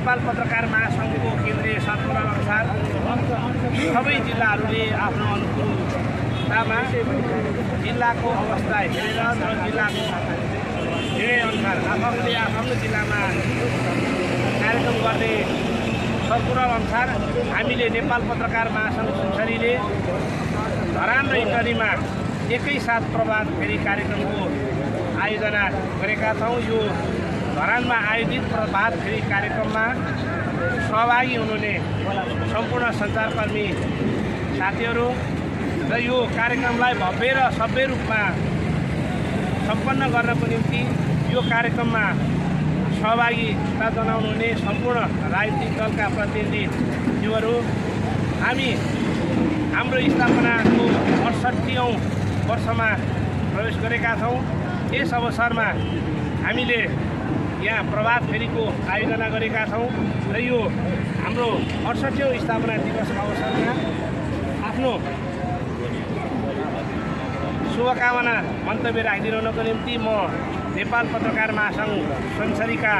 नेपाल पत्रकार महासङ्घको केन्द्रीय सर्कुलर अनुसार सबै जिल्लाहरूले आफ्नो अनुकूलतामा जिल्लाको अवस्था हेरेर र जिल्लाको अनुसार आफूले आफ्नो जिल्लामा कार्यक्रम गर्ने सर्कुलर अनुसार हामीले नेपाल पत्रकार महासङ्घ सुनसरीले धरान र इटरीमा एकैसाथ प्रभात फेरि कार्यक्रमको आयोजना गरेका छौँ। यो धरानमा आयोजित प्रभात फेरि कार्यक्रममा सहभागी हुनुहुने सम्पूर्ण सञ्चारकर्मी साथीहरू र यो कार्यक्रमलाई भव्य र सभ्य रूपमा सम्पन्न गर्नको निम्ति यो कार्यक्रममा सहभागिता जनाउनु हुने सम्पूर्ण राजनीतिक दलका प्रतिनिधिज्यूहरू हामी हाम्रो स्थापनाको अडसट्ठीौँ वर्षमा प्रवेश गरेका छौँ। यस अवसरमा हामीले यहाँ प्रभात फेरीको आयोजना गरेका छौँ र यो हाम्रो अडसट्ठीौँ स्थापना दिवसको अवसरमा आफ्नो शुभकामना मन्तव्य राखिदिनुको निम्ति म नेपाल पत्रकार महासङ्घ संसरीका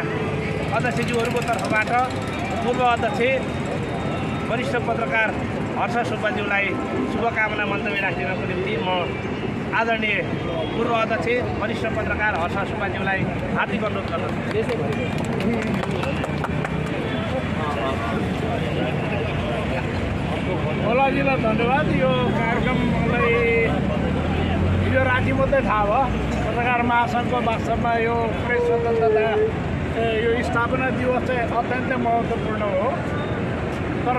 अध्यक्षज्यूहरूको तर्फबाट पूर्व अध्यक्ष वरिष्ठ पत्रकार हर्ष सुब्बाज्यूलाई शुभकामना मन्तव्य राखिदिनको निम्ति म आदरणीय पूर्व अध्यक्ष वरिष्ठ पत्रकार हर्ष सुब्बाज्यूलाई हार्दिक अनुरोध गर्दछु। धन्यवाद। यो कार्यक्रमलाई हिजो राति मात्रै थाहा भयो। पत्रकार महासङ्घको वास्तवमा यो प्रेस स्वतन्त्रता यो स्थापना दिवस चाहिँ अत्यन्तै महत्त्वपूर्ण हो। तर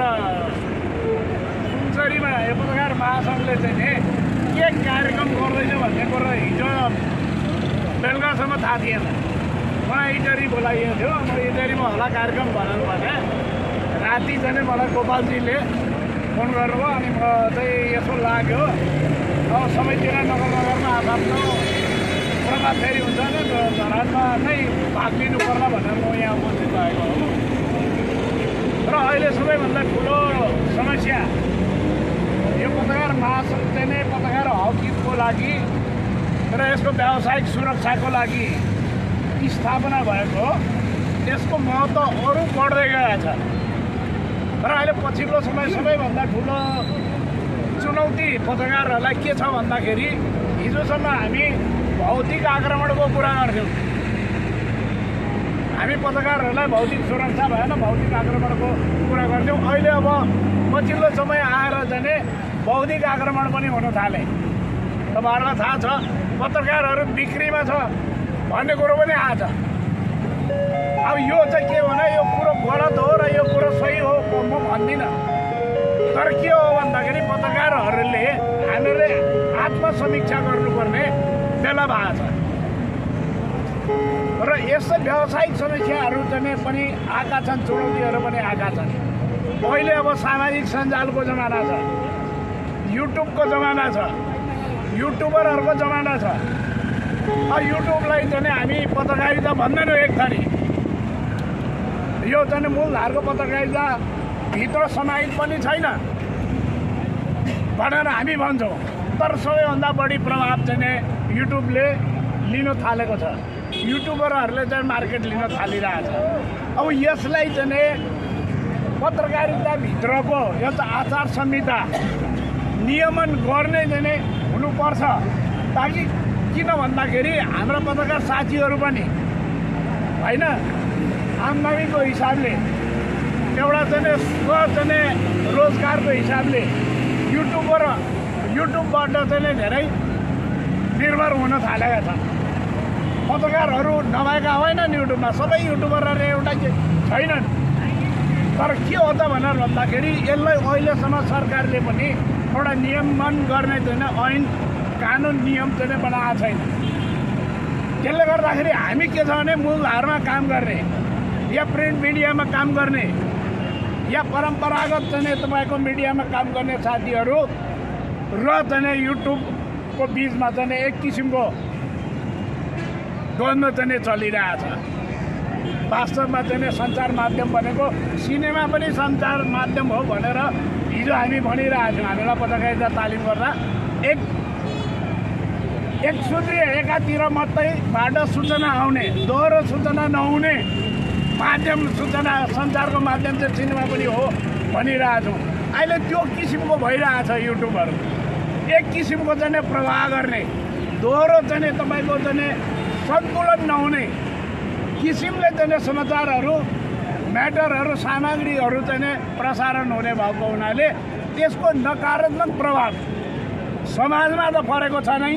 सुनसरीमा यो पत्रकार महासङ्घले चाहिँ नि के कार्यक्रम गर्दैछ भन्ने कुरो हिजो बेलुकासम्म थाहा थिएन मलाई इटरी बोलाइएको थियो म इटरीमा होला कार्यक्रम भनेर भने राति चाहिँ मलाई गोपालजीले फोन गर्नुभयो अनि म चाहिँ यसो लाग्यो अब सबैतिर नगर नगरमा आफ्नो प्रभाव फेरि हुन्छ नि धरानमा नै भाग लिनु पर्ला भनेर म यहाँ उपस्थित भएको हो र अहिले सबैभन्दा ठुलो समस्या। पत्रकार महासङ्घ चाहिँ नै पत्रकार हक हितको लागि र यसको व्यावसायिक सुरक्षाको लागि स्थापना भएको यसको महत्त्व अरू बढ्दै गएको छ र अहिले पछिल्लो समय सबैभन्दा ठुलो चुनौती पत्रकारहरूलाई के छ भन्दाखेरि हिजोसम्म हामी भौतिक आक्रमणको कुरा गर्थ्यौँ हामी पत्रकारहरूलाई भौतिक सुरक्षा भएन भौतिक आक्रमणको कुरा गर्थ्यौँ अहिले अब पछिल्लो समय आएर चाहिँ बौद्धिक आक्रमण पनि हुन थाले। तपाईँहरूलाई थाहा छ पत्रकारहरू बिक्रीमा छ भन्ने कुरो पनि आएको छ। अब यो चाहिँ के भने यो कुरो गलत हो र यो कुरो सही हो म भन्दिनँ। तर के हो भन्दाखेरि पत्रकारहरूले हामीले आत्मसमीक्षा गर्नुपर्ने बेला भएको छ। र यस्तो व्यावसायिक समस्याहरू चाहिँ पनि आएका छन् चुनौतीहरू पनि आएका छन्। अहिले अब सामाजिक सञ्जालको जमाना छ। युट्युबको जमाना छ। युट्युबरहरूको जमाना छ। युट्युबलाई चाहिँ हामी पत्रकारिता भन्दैनौँ एक थरी। यो चाहिँ मूलधारको पत्रकारिता भित्र समाहित पनि छैन भनेर हामी भन्छौँ। तर सबैभन्दा बढी प्रभाव चाहिँ युट्युबले लिन थालेको छ। युट्युबरहरूले चाहिँ मार्केट लिन थालिरहेको छ। अब यसलाई चाहिँ पत्रकारिताभित्रको यो चाहिँ आचार संहिता नियमन गर्ने चाहिँ हुनुपर्छ। ताकि किन भन्दाखेरि हाम्रा पत्रकार साथीहरू पनि होइन? आमदामीको हिसाबले एउटा चाहिँ स्व चाहिँ रोजगारको हिसाबले युट्युबर युट्युबबाट चाहिँ धेरै निर्भर हुन थालेका छन्। पत्रकारहरू नभएका होइनन् युट्युबमा सबै युट्युबरहरू एउटा छैनन्। तर के हो त भनेर भन्दाखेरि यसलाई अहिलेसम्म सरकारले पनि एउटा नियमन गर्ने चाहिँ ऐन कानुन नियम चाहिँ बनाएको छैन। त्यसले गर्दाखेरि हामी के छ भने मूलधारमा काम गर्ने या प्रिन्ट मिडियामा काम गर्ने या परम्परागत चाहिँ तपाईँको मिडियामा काम गर्ने साथीहरू र चाहिँ युट्युबको बिचमा चाहिँ एक किसिमको द्वन्द्व चाहिँ चलिरहेछ। वास्तवमा चाहिँ सञ्चार माध्यम भनेको सिनेमा पनि सञ्चार माध्यम हो भनेर हिजो हामी भनिरहेको थियौँ हामीलाई पत्रकारिता तालिम गर्दा। एक एक सूत्रीय एकातिर मात्रैबाट सूचना आउने दोहोरो सूचना नहुने माध्यम सूचना सञ्चारको माध्यम चाहिँ सिनेमा पनि हो भनिरहेछौँ अहिले त्यो किसिमको भइरहेछ युट्युबहरू। एक किसिमको चाहिँ प्रवाह गर्ने दोहोरो चाहिँ तपाईँको चाहिँ सन्तुलन नहुने किसिमले चाहिँ समाचारहरू म्याटरहरू सामग्रीहरू चाहिँ नि प्रसारण हुने भएको हुनाले त्यसको नकारात्मक प्रभाव समाजमा त परेको छ नै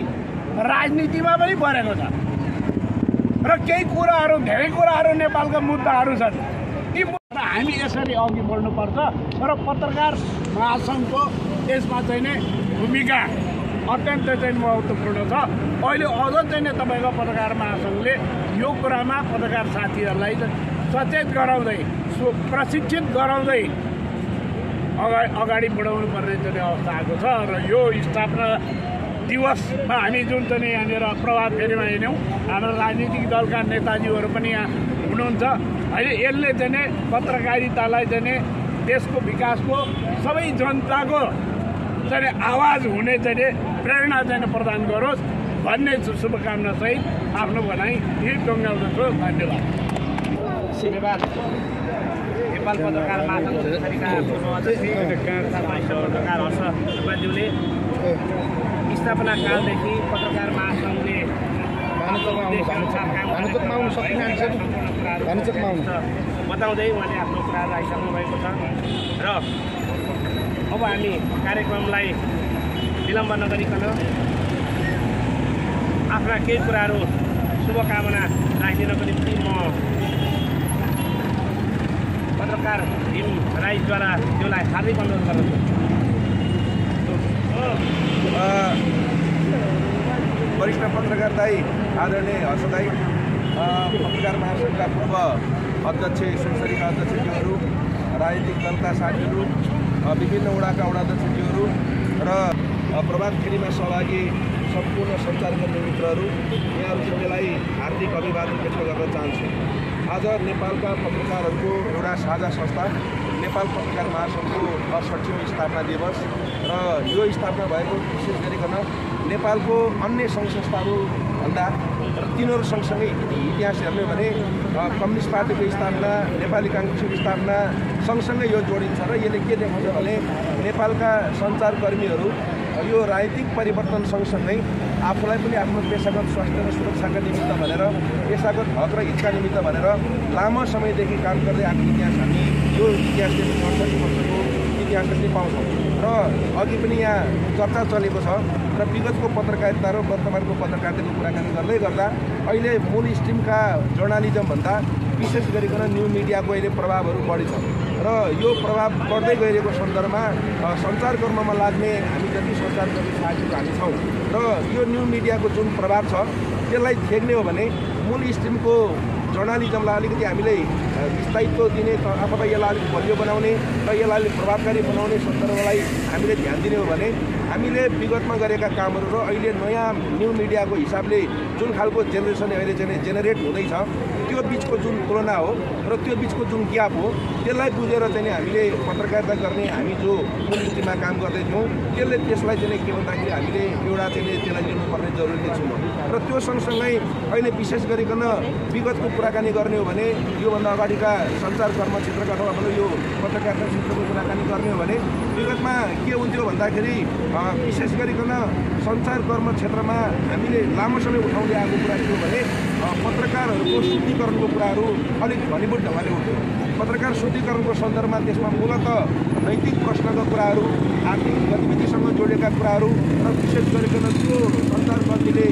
राजनीतिमा पनि परेको छ। र केही कुराहरू धेरै कुराहरू नेपालका मुद्दाहरू छन्। ती मुद्दा हामी यसरी अघि बढ्नुपर्छ र पत्रकार महासङ्घको यसमा चाहिँ नै भूमिका अत्यन्त चाहिँ महत्त्वपूर्ण छ। अहिले अझ चाहिँ नै तपाईँको पत्रकार महासङ्घले यो कुरामा पत्रकार साथीहरूलाई सचेत गराउँदै प्रशिक्षित गराउँदै अगाडि अगाडि बढाउनु पर्ने चाहिँ अवस्था आएको छ र यो स्थापना दिवसमा हामी जुन चाहिँ यहाँनिर प्रभात फेरीमा हिँड्यौँ हाम्रो राजनीतिक दलका नेताजीहरू पनि यहाँ हुनुहुन्छ। अहिले यसले चाहिँ पत्रकारितालाई चाहिँ देशको विकासको सबै जनताको चाहिँ आवाज हुने चाहिँ प्रेरणा चाहिँ प्रदान गरोस् भन्ने शुभकामनासहित आफ्नो भनाइ यही टङ्गाउँदछु धन्यवाद। धन्यवाद नेपाल पत्रकार पत्रकार हर्ष सुब्बाज्यूले स्थापना कालदेखि पत्रकार महासङ्घले। बताउँदै उहाँले आफ्नो कुरा राखिसक्नु भएको छ र अब हामी कार्यक्रमलाई विलम्ब नगरिकन आफ्ना केही कुराहरू शुभकामना राखिदिनको निम्ति म पत्रकार भीम राईद्वारा त्यसलाई हार्दिक अनुरोध गर्दछु। वरिष्ठ पत्रकार दाई आदरणीय हर्ष दाई अ, पत्रकार महासङ्घका पूर्व अध्यक्ष सुनसरीका अध्यक्षज्यूहरू राजनीतिक दलका साथीहरू विभिन्न वडाका वडाध्यक्षज्यूहरू र प्रभात फेरीमा सहभागी सम्पूर्ण सञ्चारकर्मी मित्रहरू यहाँहरू सबैलाई हार्दिक अभिवादन व्यक्त गर्न चाहन्छु। आज नेपालका पत्रकारहरूको एउटा साझा संस्था नेपाल पत्रकार महासङ्घको अडसठीौँ स्थापना दिवस र यो स्थापना भएको विशेष गरिकन नेपालको अन्य सङ्घ संस्थाहरूभन्दा र तिनीहरू सँगसँगै इतिहास हेर्ने भने कम्युनिस्ट पार्टीको स्थापना नेपाली काङ्ग्रेसको स्थापना सँगसँगै यो जोडिन्छ र यसले के देखाउँछ भने नेपालका सञ्चारकर्मीहरू यो राजनीतिक परिवर्तन सँगसँगै आफूलाई पनि आफ्नो पेसागत स्वास्थ्य र सुरक्षाका निमित्त भनेर पेसागत हक र हितका निमित्त भनेर लामो समयदेखि काम गर्दै आएको इतिहास हामी यो इतिहासले अडसठी वर्षको इतिहास पनि पाउँछौँ। र अघि पनि यहाँ चर्चा चलेको छ र विगतको पत्रकारिता र वर्तमानको पत्रकारिताको कुराकानी गर्दै गर्दा अहिले मूल स्ट्रिमका जर्नालिजमभन्दा विशेष गरिकन न्यू मिडियाको अहिले प्रभावहरू बढी छ। र यो प्रभाव बढ्दै गइरहेको सन्दर्भमा अ, सञ्चारकर्ममा लाग्ने हामी जति सञ्चारकर्मी साथीहरू हामी छौँ र यो न्यू मिडियाको जुन प्रभाव छ त्यसलाई थ्याक्ने हो भने मूल स्ट्रिमको जर्नालिजमलाई अलिकति हामीले स्थायित्व दिने अथवा यसलाई अलिक बलियो बनाउने र यसलाई अलिक प्रभावकारी बनाउने सन्दर्भलाई हामीले ध्यान दिने हो भने हामीले विगतमा गरेका कामहरू र अहिले नयाँ न्यू मिडियाको हिसाबले जुन खालको जेनेरेसन अहिले जेने जेनेरेट हुँदैछ त्यो बिचको जुन तुलना हो र त्यो बिचको जुन ग्याप हो त्यसलाई बुझेर चाहिँ हामीले पत्रकारिता गर्ने हामी जो मूल स्ट्रिममा काम गर्दैथ्यौँ त्यसले त्यसलाई चाहिँ के भन्दाखेरि हामीले एउटा चाहिँ त्यसलाई लिनुपर्ने जरुरी देख्छौँ र त्यो सँगसँगै अहिले विशेष गरिकन विगतको कुराकानी गर्ने हो भने योभन्दा अगाडिका सञ्चार कर्म क्षेत्रका अथवा भनौँ यो पत्रकारिता क्षेत्रको कुराकानी गर्ने हो भने विगतमा के हुन्थ्यो भन्दाखेरि विशेष गरिकन सञ्चार कर्म क्षेत्रमा हामीले लामो समय उठाउँदै आएको कुरा के हो भने पत्रकारहरूको शुद्धिकरणको कुराहरू अलिक घनीभूत ढङ्गले उठ्यो पत्रकार शुद्धिकरणको सन्दर्भमा त्यसमा मूलत नैतिक प्रश्नका कुराहरू आर्थिक गतिविधिसँग जोडिएका कुराहरू र विशेष गरिकन त्यो सञ्चारकर्मीले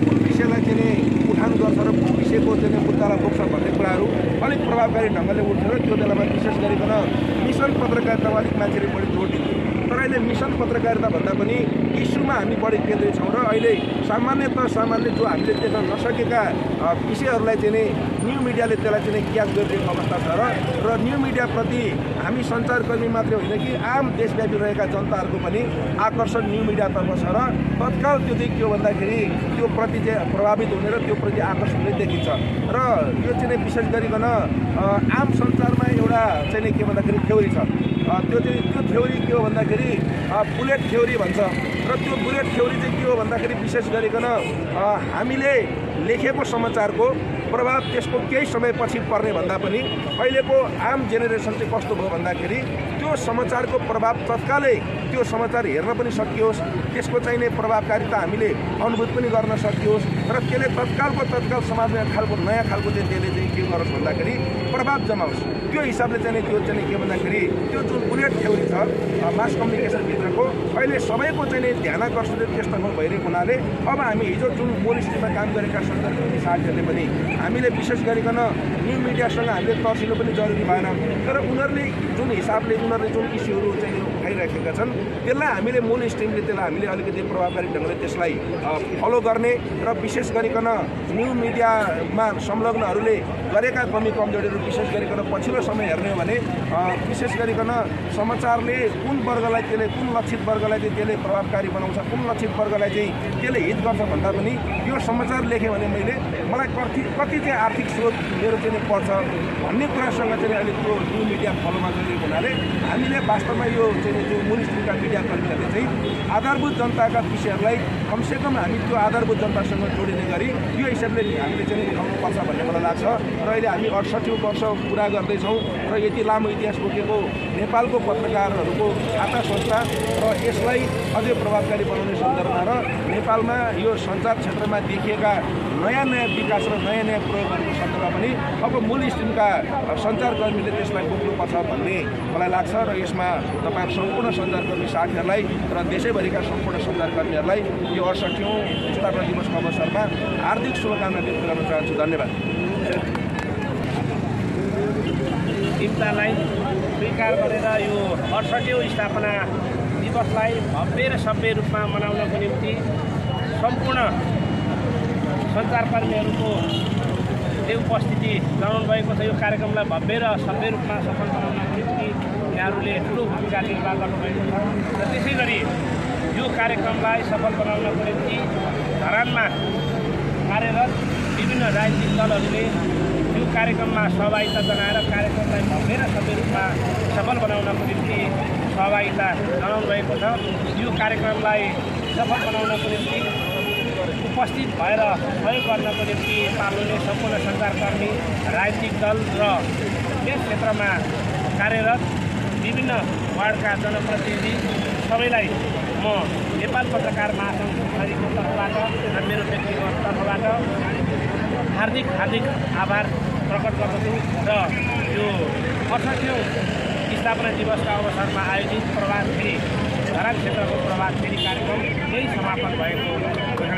कुन विषयलाई चाहिँ उठान गर्छ र कुन विषयको चाहिँ मुद्दालाई बोक्छ भन्ने कुराहरू अलिक प्रभावकारी ढङ्गले उठ्थ्यो र त्यो बेलामा विशेष गरिकन मिसन पत्रकारितामा अलिक मान्छेले बढी जोड अहिले मिसन पत्रकारिता भन्दा पनि इस्युमा हामी बढी केन्द्रित छौँ र अहिले सामान्यत सामान्य जो हामीले देख्न नसकेका विषयहरूलाई चाहिँ नि न्यू मिडियाले त्यसलाई चाहिँ नि क्याच गरिरहेको अवस्था छ र र न्यू मिडियाप्रति हामी सञ्चारकर्मी मात्रै होइन कि आम देशव्यापी रहेका जनताहरूको पनि आकर्षण न्यू मिडियातर्फ छ र तत्काल त्यो चाहिँ के हो भन्दाखेरि त्यो प्रति चाहिँ प्रभावित हुने र त्यो प्रति आकर्षण हुने देखिन्छ। र यो चाहिँ नि विशेष गरिकन आम सञ्चारमा एउटा चाहिँ नि के भन्दाखेरि थ्योरी छ। त्यो चाहिँ त्यो थ्योरी के हो भन्दाखेरि बुलेट थ्योरी भन्छ। र त्यो बुलेट थ्योरी चाहिँ के हो भन्दाखेरि विशेष गरिकन हामीले लेखेको समाचारको प्रभाव त्यसको केही समयपछि पर्ने भन्दा पनि अहिलेको आम जेनेरेसन चाहिँ कस्तो भयो भन्दाखेरि त्यो समाचारको प्रभाव तत्कालै त्यो समाचार हेर्न पनि सकियोस्। त्यसको चाहिने प्रभावकारिता हामीले अनुभूत पनि गर्न सकियोस् र त्यसले तत्कालको तत्काल समाजमा खालको नयाँ खालको चाहिँ त्यसले चाहिँ के गरोस् भन्दाखेरि प्रभाव जमाओस्। त्यो हिसाबले चाहिँ त्यो चाहिँ के भन्दाखेरि त्यो जुन बुलेट थ्योरी छ मास कम्युनिकेसनभित्रको अहिले सबैको चाहिँ ध्यान आकर्षित त्यस्तो भइरहेको हुनाले अब हामी हिजो जुन स्ट्रिममा काम गरेका सन्दर्भ साथीहरूले पनि हामीले विशेष गरिकन न्यु मिडियासँग हामीले तर्सिनु पनि जरुरी भएन। तर उनीहरूले जुन हिसाबले उनीहरूले जुन इस्युहरू चाहिँ उठाइराखेका छन्। त्यसलाई हामीले मूल स्ट्रिमले त्यसलाई हामीले अलिकति प्रभावकारी ढङ्गले त्यसलाई फलो गर्ने र विशेष गरिकन न्यु मिडियामा संलग्नहरूले गरेका कमी कमजोरीहरू विशेष गरिकन पछिल्लो समय हेर्ने हो भने विशेष गरिकन समाचारले कुन वर्गलाई त्यसले कुन लक्षित वर्गलाई चाहिँ त्यसले प्रभावकारी बनाउँछ कुन लक्षित वर्गलाई चाहिँ त्यसले हित गर्छ भन्दा पनि यो समाचार लेखेँ भने मैले मलाई कति कति चाहिँ आर्थिक स्रोत मेरो चाहिँ पर्छ भन्ने कुरासँग चाहिँ अलिक त्यो न्यु मिडिया फलोमा गरिएको हुनाले हामीले वास्तवमा यो चाहिँ नि जो मूल स्ट्रिमका मिडिया कर्मीहरूले चाहिँ आधारभूत जनताका विषयहरूलाई कमसेकम हामी त्यो आधारभूत जनतासँग जोडिने गरी यो हिसाबले हामीले चाहिँ उठाउनुपर्छ भन्ने मलाई लाग्छ। र अहिले हामी अडसठी वर्ष पुरा गर्दैछौँ र यति लामो इतिहास बोकेको नेपालको पत्रकारहरूको छाता संस्था र यसलाई अझै प्रभावकारी बनाउने सन्दर्भमा र नेपालमा यो सञ्चार क्षेत्रमा देखिएका नयाँ नयाँ विकास र नयाँ नयाँ प्रयोगहरूको सन्दर्भमा पनि अब मूल स्ट्रिमका सञ्चारकर्मीले त्यसलाई बोक्नुपर्छ भन्ने मलाई लाग्छ र यसमा तपाईँ सम्पूर्ण सञ्चारकर्मी साथीहरूलाई र देशैभरिका सम्पूर्ण सञ्चारकर्मीहरूलाई यो अडसठौँ स्थापना दिवसको अवसरमा हार्दिक शुभकामना व्यक्त गर्न चाहन्छु। धन्यवाद। चिन्तालाई स्वीकार गरेर यो अडसठौँ स्थापना दिवसलाई भव्य र सभ्य रूपमा मनाउनको निम्ति सम्पूर्ण सञ्चारकर्मीहरूको उपस्थिति जनाउनु भएको छ। यो कार्यक्रमलाई भव्य र सभ्य रूपमा सफल बनाउनको निम्ति यहाँहरूले ठुलो भूमिका निर्वाह गर्नुभएको छ। र त्यसै गरी यो कार्यक्रमलाई सफल बनाउनको निम्ति धरानमा कार्यरत विभिन्न राजनीतिक दलहरूले यो कार्यक्रममा सहभागिता जनाएर कार्यक्रमलाई भव्य र सभ्य रूपमा सफल बनाउनको निम्ति सहभागिता जनाउनु भएको छ। यो कार्यक्रमलाई सफल बनाउनको निम्ति उपस्थित भएर सहयोग गर्नको निम्ति पाल्ने सम्पूर्ण सञ्चारकर्मी राजनीतिक दल र यस क्षेत्रमा कार्यरत विभिन्न वार्डका जनप्रतिनिधि सबैलाई म नेपाल पत्रकार महासङ्घ संस्थाको तर्फबाट र मेरो व्यक्तिगत तर्फबाट हार्दिक हार्दिक आभार प्रकट गर्दछु र यो अठसठौँ स्थापना दिवसका अवसरमा आयोजित प्रभात फेरि धरान क्षेत्रको प्रभात फेरि कार्यक्रम यही समापन भएको